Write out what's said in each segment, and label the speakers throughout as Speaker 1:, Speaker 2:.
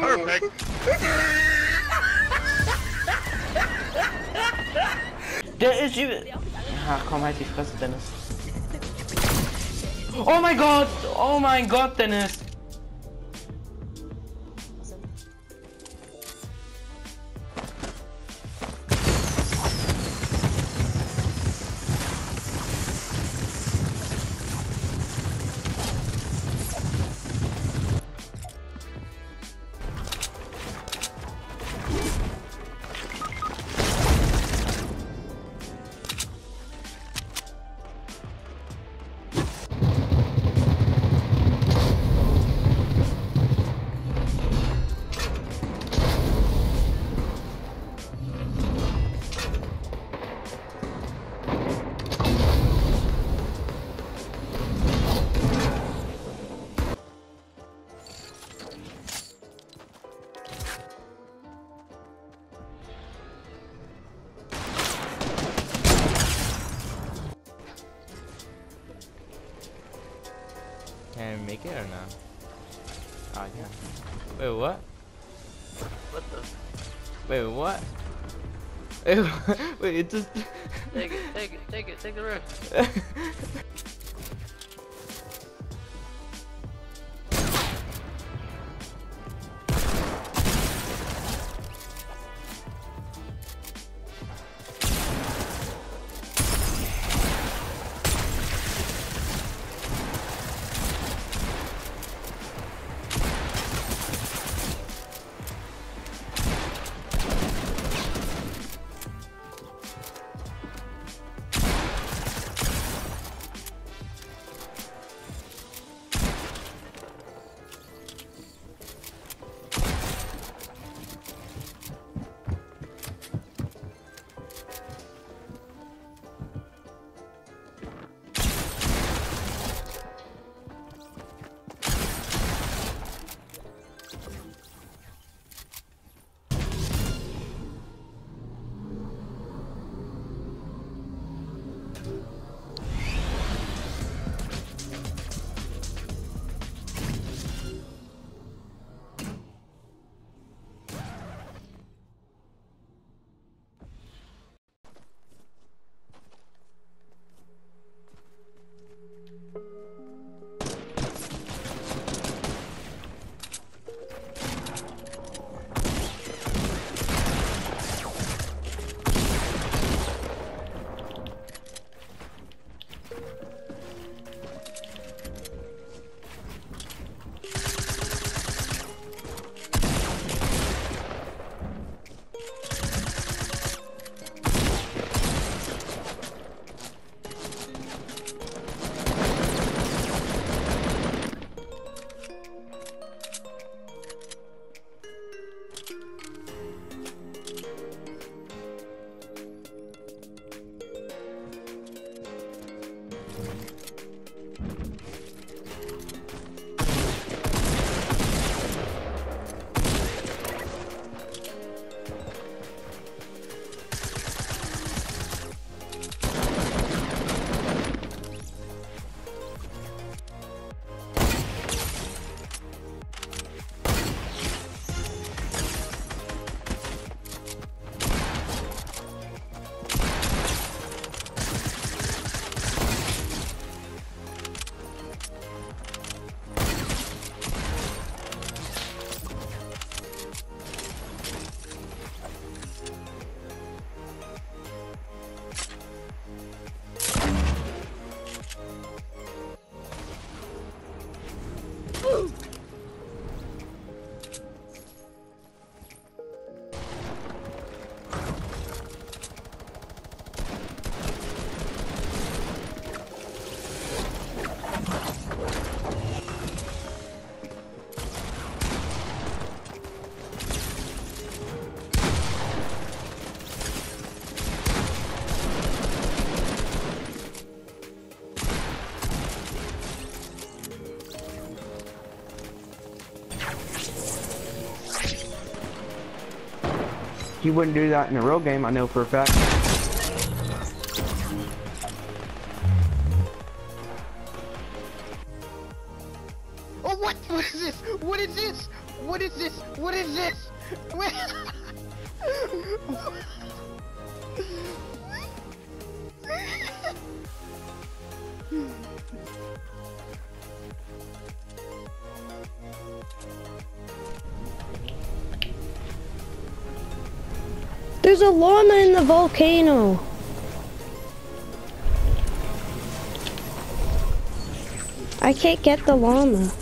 Speaker 1: Perfect.
Speaker 2: Der ist übel. Ach komm, halt die Fresse, Dennis. Oh mein Gott! Oh mein Gott, Dennis!
Speaker 3: Can I make it or? Oh, I can. Wait, what?
Speaker 4: What the?
Speaker 3: Wait, what? Wait, wait, it just.
Speaker 4: Take it, take it, take it, take the rift.
Speaker 2: He wouldn't do that in a real game, I know for a fact.
Speaker 1: Oh, what? What is this? What is this? What is this? What is this? What?
Speaker 5: There's a llama in the volcano. I can't get the llama.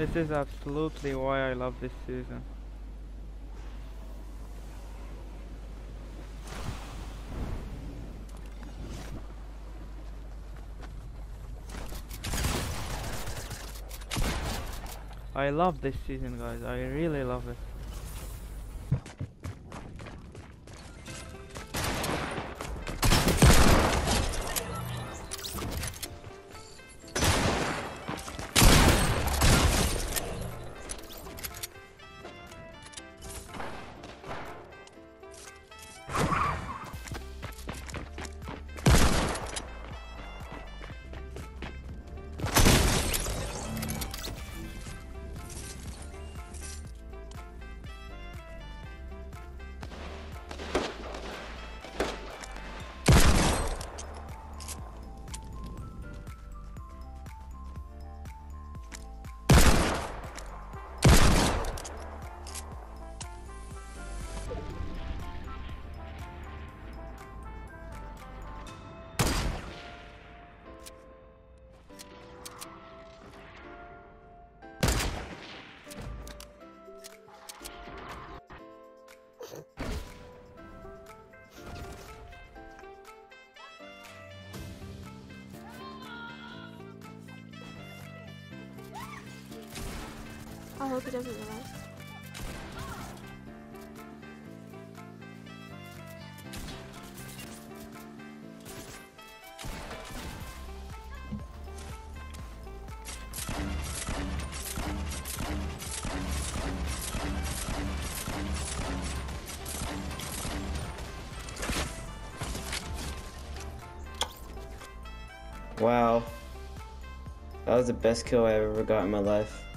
Speaker 6: This is absolutely why I love this season. I love this season guys, I really love it.
Speaker 7: I hope he doesn't realize.
Speaker 8: Wow. That was the best kill I ever got in my life.